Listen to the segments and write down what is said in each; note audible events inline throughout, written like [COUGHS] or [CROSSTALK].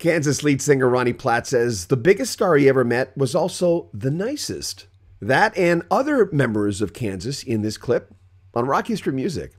Kansas lead singer Ronnie Platt says the biggest star he ever met was also the nicest. That and other members of Kansas in this clip on Rock History Music.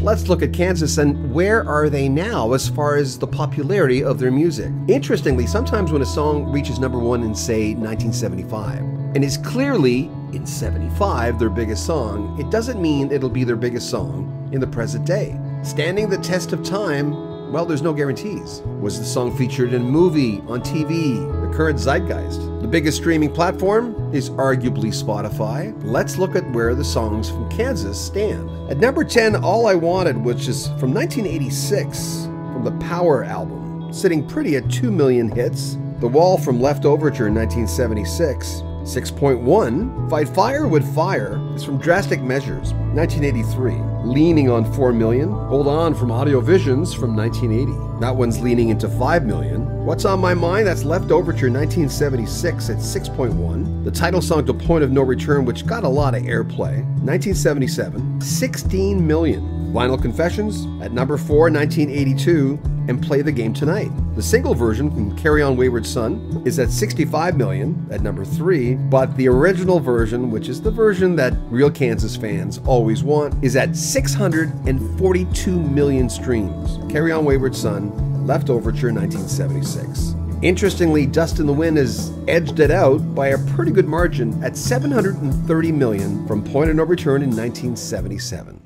Let's look at Kansas and where are they now as far as the popularity of their music? Interestingly, sometimes when a song reaches number one in, say, 1975, and is clearly, in 75, their biggest song, it doesn't mean it'll be their biggest song in the present day. Standing the test of time, well, there's no guarantees. Was the song featured in a movie, on TV, the current zeitgeist? The biggest streaming platform is arguably Spotify. Let's look at where the songs from Kansas stand. At number 10, All I Wanted, which is from 1986, from the Power album, sitting pretty at 2 million hits. The Wall from Leftoverture in 1976, 6.1, Fight Fire with Fire from Drastic Measures, 1983. Leaning on 4 million. Hold On from Audio Visions from 1980. That one's leaning into 5 million. What's on My Mind? That's Leftoverture 1976 at 6.1. The title song to Point of Know Return, which got a lot of airplay, 1977, 16 million. Vinyl Confessions at number 4, 1982, and Play the Game Tonight. The single version from Carry On Wayward Son is at 65 million at number 3, but the original version, which is the version that real Kansas fans always want, is at 642 million streams. Carry On Wayward Son, Leftoverture 1976. Interestingly, Dust in the Wind has edged it out by a pretty good margin at 730 million from Point of Know Return in 1977.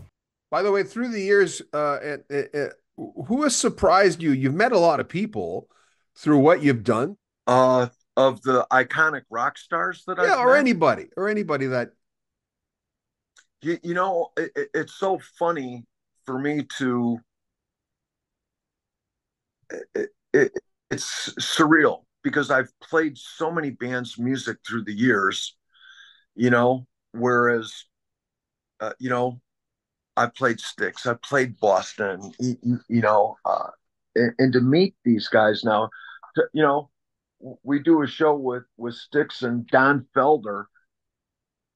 By the way, through the years, uh, it, it, it, who has surprised you? You've met a lot of people through what you've done. Uh, of the iconic rock stars that yeah, I've or met? anybody, or anybody that you, you know, it, it's so funny for me to. It, it, it's surreal because I've played so many bands' music through the years, you know, whereas, uh, you know, I played Styx, I played Boston, you, you know, uh, and, and, to meet these guys now, to, you know, we do a show with with Styx and Don Felder,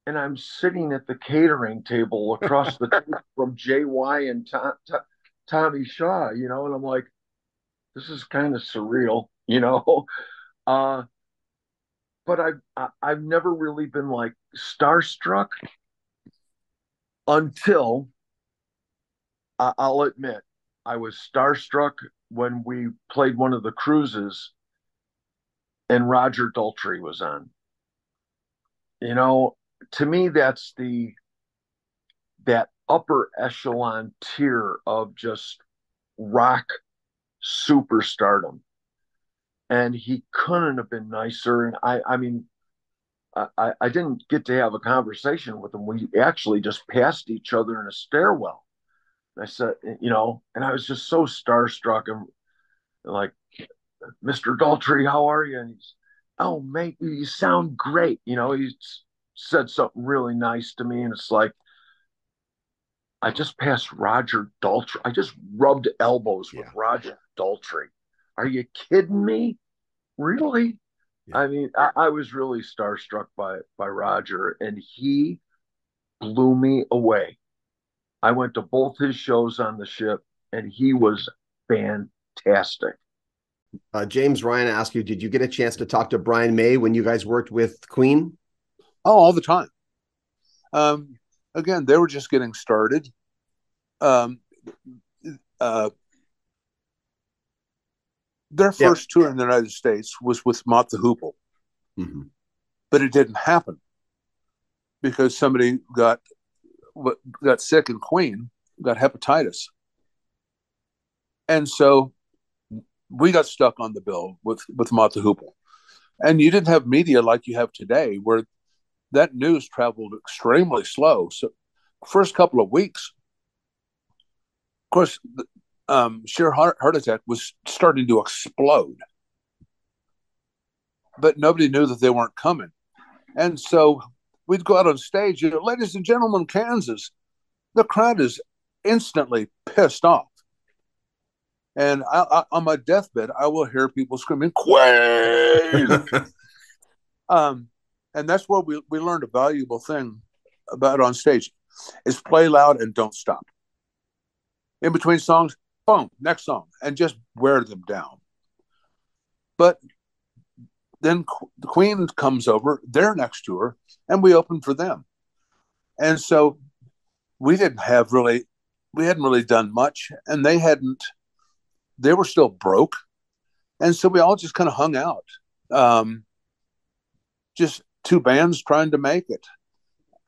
and I'm sitting at the catering table across the [LAUGHS] table from JY and Tom, Tom, Tommy Shaw, you know, and I'm like, this is kind of surreal, [LAUGHS] you know. Uh, but I've I've never really been like starstruck until I'll admit, I was starstruck when we played one of the cruises and Roger Daltrey was on. You know, to me, that's the that upper echelon tier of just rock superstardom. And he couldn't have been nicer. And I, I mean, I, I didn't get to have a conversation with him. We actually just passed each other in a stairwell. I said, you know, and I was just so starstruck and like, Mr. Daltrey, how are you? And he's, oh, mate, you sound great. You know, he said something really nice to me. And it's like, I just passed Roger Daltrey. I just rubbed elbows with yeah. Roger Daltrey. Are you kidding me? Really? Yeah. I mean, I, I was really starstruck by by Roger, and he blew me away. I went to both his shows on the ship, and he was fantastic. Uh, James Ryan asked you, did you get a chance to talk to Brian May when you guys worked with Queen? Oh, all the time. Um, again, they were just getting started. Um, uh, their first yeah. tour in the United States was with Mott the Hoople, mm-hmm. but it didn't happen because somebody got got sick in Queen, got hepatitis. And so we got stuck on the bill with, with Mott the Hoople. And you didn't have media like you have today, where that news traveled extremely slow. So, first couple of weeks, of course, um, sheer heart, heart attack was starting to explode. But nobody knew that they weren't coming. And so we'd go out on stage, you know, ladies and gentlemen, Kansas. The crowd is instantly pissed off. And I, I, on my deathbed, I will hear people screaming, Queen! [LAUGHS] um, and that's where we, we learned a valuable thing about on stage is play loud and don't stop. in between songs, boom, next song, and just wear them down. But then the Queen comes over, their next tour, and we opened for them. And so we didn't have really, we hadn't really done much, and they hadn't, they were still broke. And so we all just kind of hung out. Um, just two bands trying to make it.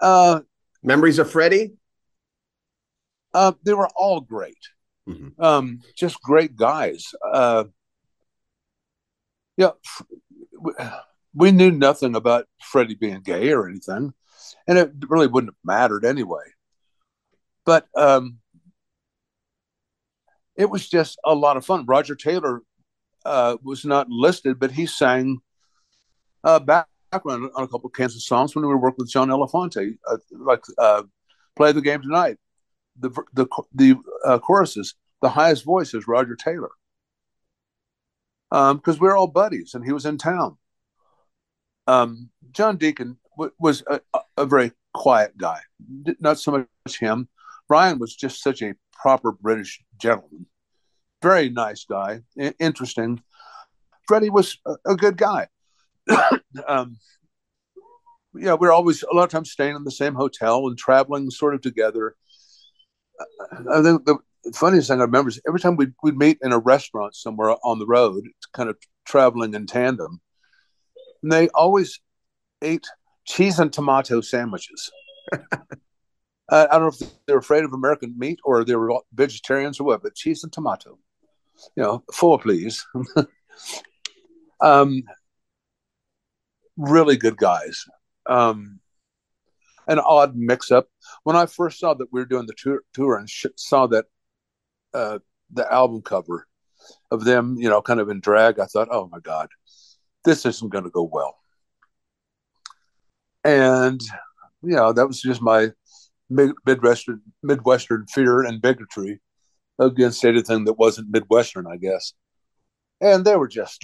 Uh, Memories of Freddie? Uh, they were all great. Mm-hmm. Um, just great guys. Uh, yeah, we knew nothing about Freddie being gay or anything, and it really wouldn't have mattered anyway. But um, it was just a lot of fun. Roger Taylor uh, was not listed, but he sang uh, background on a couple of Kansas songs when we were working with John Elefante, uh, like uh, "Play the Game Tonight." The the the uh, choruses, the highest voice is Roger Taylor because um, we are all buddies, and he was in town. Um, John Deacon w- was a, a, very quiet guy, not so much him. Brian was just such a proper British gentleman, very nice guy, I- interesting. Freddie was a good guy. [COUGHS] um, yeah, we are always a lot of times staying in the same hotel and traveling sort of together. I think the funniest thing I remember is every time we'd, we'd meet in a restaurant somewhere on the road, kind of traveling in tandem, and they always ate cheese and tomato sandwiches. [LAUGHS] uh, I don't know if they're afraid of American meat or they were vegetarians or what, but cheese and tomato. You know, four, please. [LAUGHS] um, really good guys. Um, an odd mix up. When I first saw that we were doing the tour, tour and sh- saw that uh, the album cover of them, you know, kind of in drag, I thought, oh my God, this isn't going to go well. And, you know, that was just my Midwestern, Midwestern fear and bigotry against anything that wasn't Midwestern, I guess. And they were just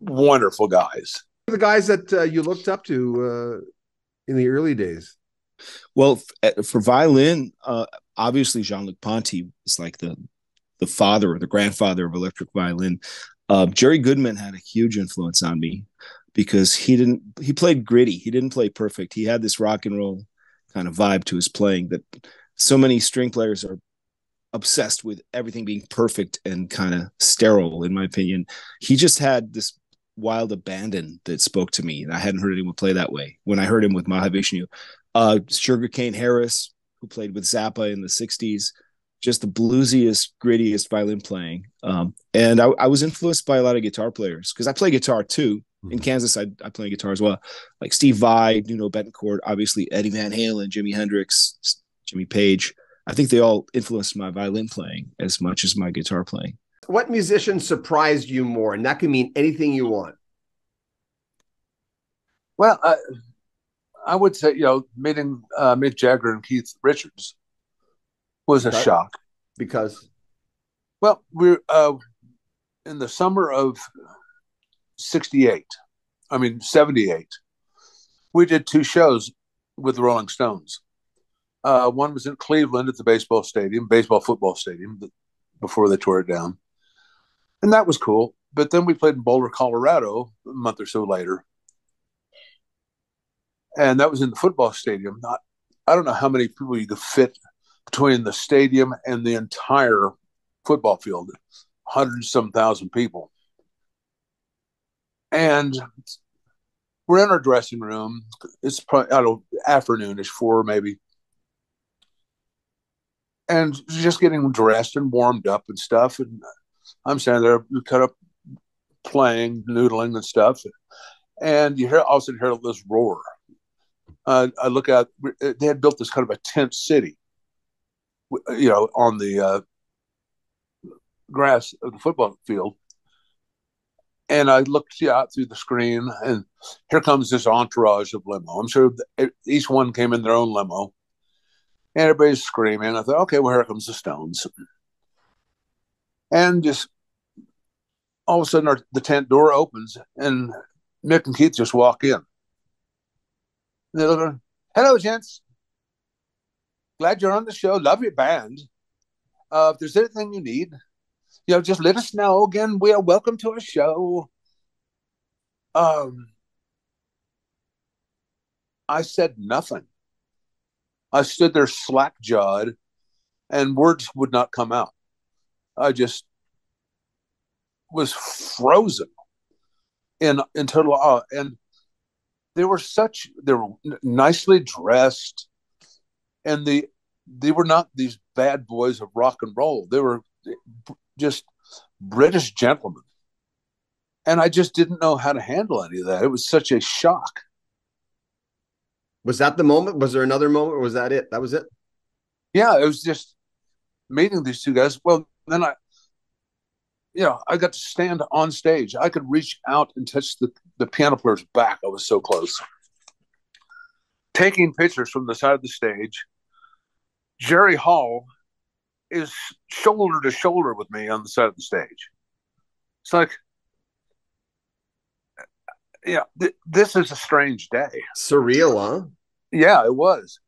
wonderful guys. The guys that uh, you looked up to uh, in the early days. Well, uh, for violin, uh, obviously Jean-Luc Ponty is like the the father or the grandfather of electric violin. Uh, Jerry Goodman had a huge influence on me because he didn't he played gritty. He didn't play perfect. He had this rock and roll kind of vibe to his playing that so many string players are obsessed with everything being perfect and kind of sterile in my opinion. He just had this wild abandon that spoke to me and I hadn't heard anyone play that way. When I heard him with Mahavishnu, uh, Sugarcane Harris, who played with Zappa in the 60s, just the bluesiest, grittiest violin playing. Um, and I, I, was influenced by a lot of guitar players because I play guitar too. Mm-hmm. In Kansas, I, I play guitar as well. Like Steve Vai, Nuno Bettencourt, obviously Eddie Van Halen, Jimi Hendrix, Jimmy Page. I think they all influenced my violin playing as much as my guitar playing. What musician surprised you more? And that can mean anything you want. Well, uh, I would say, you know, meeting uh, Mick Jagger and Keith Richards was a shock because, well, we're uh, in the summer of '68. I mean '78. We did two shows with the Rolling Stones. Uh, one was in Cleveland at the baseball stadium, baseball football stadium, before they tore it down, and that was cool. But then we played in Boulder, Colorado, a month or so later, and that was in the football stadium. Not, I don't know how many people you could fit between the stadium and the entire football field, hundred some thousand people. And we're in our dressing room. It's probably I don't afternoonish, four maybe, and just getting dressed and warmed up and stuff. And I'm standing there, cut up playing, noodling and stuff, and you hear also hear this roar uh, I look out, they had built this kind of a tent city, you know, on the uh, grass of the football field. And I looked out through the screen, and here comes this entourage of limo. I'm sure each one came in their own limo, and everybody's screaming. I thought, okay, well, here comes the Stones. And just all of a sudden, our, the tent door opens, and Mick and Keith just walk in. And they're looking, hello, gents. Glad you're on the show. Love your band. Uh, if there's anything you need, you know, just let us know. Again, we are welcome to our show. Um, I said nothing. I stood there slack jawed, and words would not come out. I just was frozen in in total awe. And they were such they were nicely dressed, and the they were not these bad boys of rock and roll. They were just British gentlemen. And I just didn't know how to handle any of that. It was such a shock. Was that the moment? Was there another moment or was that it? That was it? Yeah, it was just meeting these two guys. Well, then I, you know, I got to stand on stage. I could reach out and touch the, the piano player's back. I was so close. Taking pictures from the side of the stage. Jerry Hall is shoulder to shoulder with me on the side of the stage. It's like, yeah, th- this is a strange day. Surreal, huh? Yeah, it was.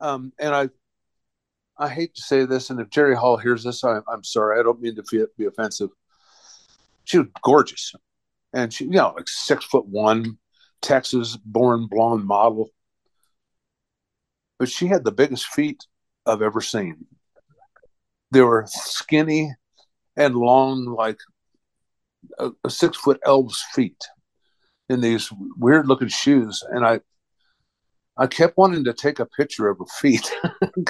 Um, and I, I hate to say this, and if Jerry Hall hears this, I, I'm sorry. I don't mean to be offensive. She was gorgeous, and she, you know, like six foot one, Texas-born blonde model. But she had the biggest feet I've ever seen. They were skinny and long, like a, a six foot elf's feet in these weird looking shoes. And I, I kept wanting to take a picture of her feet.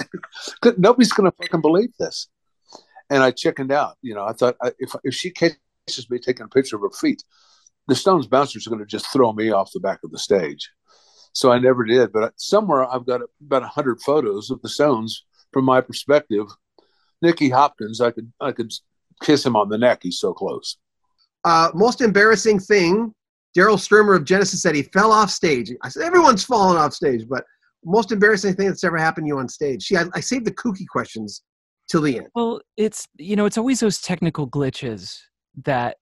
[LAUGHS] Nobody's going to fucking believe this. And I chickened out. You know, I thought if if she catches me taking a picture of her feet, the Stones bouncers are going to just throw me off the back of the stage. So I never did. But somewhere I've got about a hundred photos of the Stones from my perspective Nicky Hopkins, I could I could kiss him on the neck. He's so close. Uh, most embarrassing thing, Daryl Stuermer of Genesis said he fell off stage. I said everyone's fallen off stage, but most embarrassing thing that's ever happened to you on stage. See, I, I saved the kooky questions till the end. Well, it's you know it's always those technical glitches that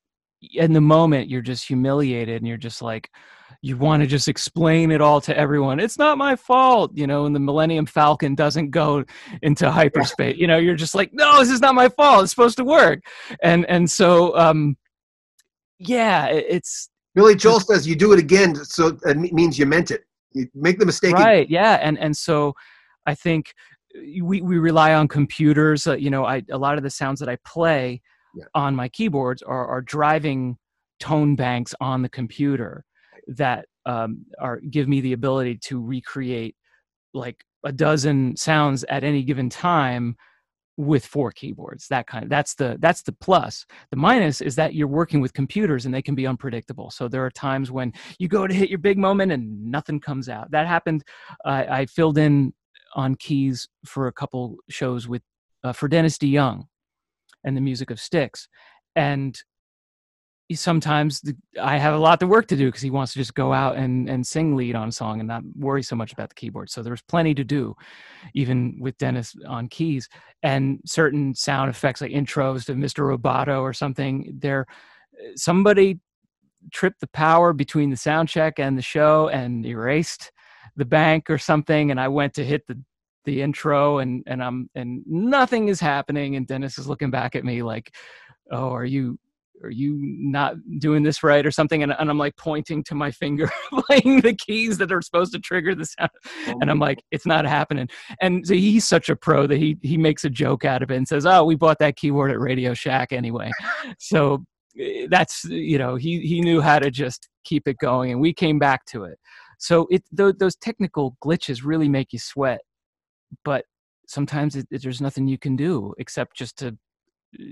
in the moment you're just humiliated and you're just like you want to just explain it all to everyone. It's not my fault, you know, and the Millennium Falcon doesn't go into hyperspace. You know, you're just like, no, this is not my fault. It's supposed to work. And and so um yeah, it's Billy Joel says you do it again, so it means you meant it. You make the mistake. Right. Yeah. And and so I think we we rely on computers. Uh, you know, I a lot of the sounds that I play yeah. on my keyboards are are driving tone banks on the computer that um, are give me the ability to recreate like a dozen sounds at any given time with four keyboards that kind of that's the that's the plus. The minus is that you're working with computers and they can be unpredictable. So there are times when you go to hit your big moment and nothing comes out. That happened uh, i filled in on keys for a couple shows with uh, for dennis deyoung and the music of Styx. And sometimes the, I have a lot of work to do because he wants to just go out and, and sing lead on a song and not worry so much about the keyboard. So there's plenty to do, even with Dennis on keys and certain sound effects like intros to Mr. Roboto or something. There, somebody tripped the power between the sound check and the show and erased the bank or something. And I went to hit the the intro and and I'm and nothing is happening and Dennis is looking back at me like oh are you are you not doing this right? or something and, and i'm like pointing to my finger [LAUGHS] playing the keys that are supposed to trigger the sound oh and i'm like it's not happening. And so he's such a pro that he he makes a joke out of it and says oh we bought that keyboard at radio shack anyway. So eh, that's you know he he knew how to just keep it going and we came back to it. So it th- those technical glitches really make you sweat but sometimes it, it, there's nothing you can do except just to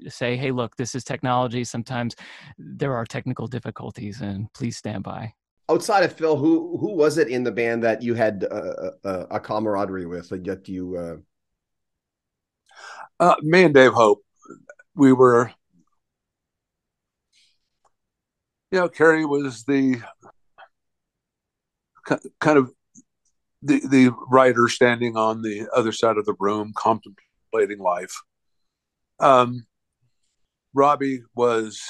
say, hey, look, this is technology. Sometimes there are technical difficulties, and please stand by. Outside of Phil, who who was it in the band that you had uh, uh, a camaraderie with? Like, that you? Uh... uh... me and Dave Hope, we were. You know, Kerry was the kind of the the writer standing on the other side of the room, contemplating life. Um, Robbie was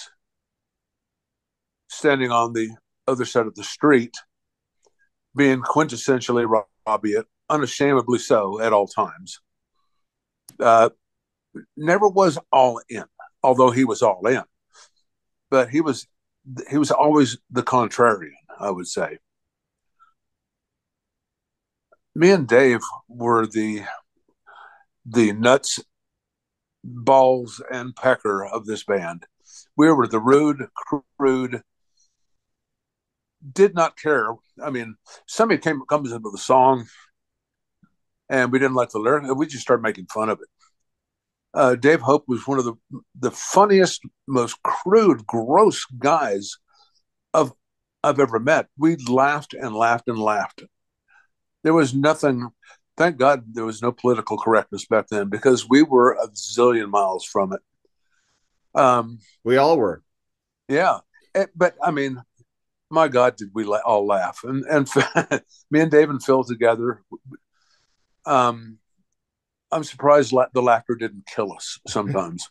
standing on the other side of the street, being quintessentially Robbie, unashamedly so at all times. Uh, never was all in, although he was all in. But he was he was always the contrarian, I would say. Me and Dave were the the nuts, balls, and pecker of this band. We were the rude, crude, did not care. I mean, somebody came comes up with a song, and we didn't like the lyric, we just started making fun of it. Uh, Dave Hope was one of the the funniest, most crude, gross guys of I've ever met. We laughed and laughed and laughed. There was nothing. Thank God there was no political correctness back then because we were a zillion miles from it. Um, we all were. Yeah, it, eh, but I mean, my God, did we la- all laugh? And and [LAUGHS] me and Dave and Phil together. Um, I'm surprised la- the laughter didn't kill us sometimes.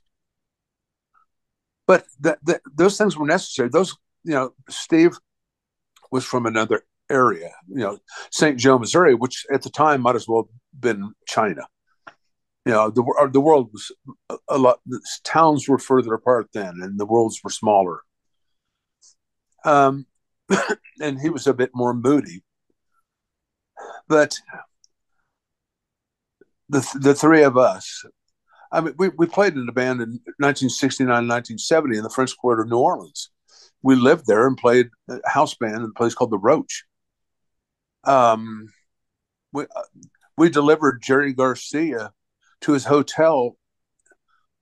[LAUGHS] but that, that those things were necessary. Those, you know, Steve was from another area, you know, St. Joe, Missouri, which at the time might as well have been China. You know, the the world was a lot. Towns were further apart then, and the worlds were smaller. Um, [COUGHS] and he was a bit more moody. But the the three of us, I mean, we, we played in a band in 1969, 1970 in the French Quarter of New Orleans. We lived there and played a house band in a place called the Roach. Um, we uh, we delivered Jerry Garcia to his hotel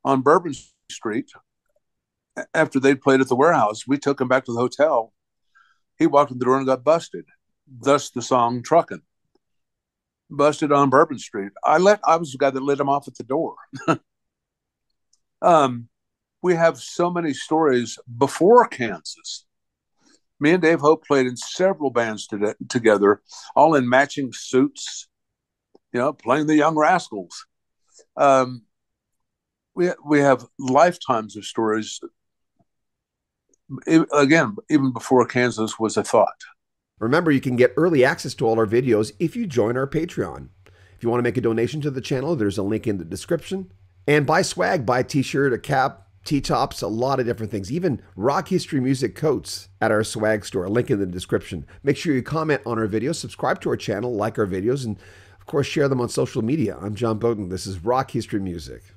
on Bourbon Street after they'd played at the warehouse. We took him back to the hotel he walked in the door and got busted. Thus the song Truckin'. Busted on Bourbon Street. I let I was the guy that let him off at the door. [LAUGHS] um, we have so many stories before Kansas. Me and Dave Hope played in several bands to, together, all in matching suits, you know, playing the Young Rascals. Um, we we have lifetimes of stories again, even before Kansas was a thought. Remember, you can get early access to all our videos if you join our Patreon. If you want to make a donation to the channel, there's a link in the description. And buy swag, buy a t-shirt, a cap, T-tops, a lot of different things, even rock history music coats at our swag store, link in the description. Make sure you comment on our videos, subscribe to our channel, like our videos, and of course share them on social media. I'm John Beaudin. This is Rock History Music.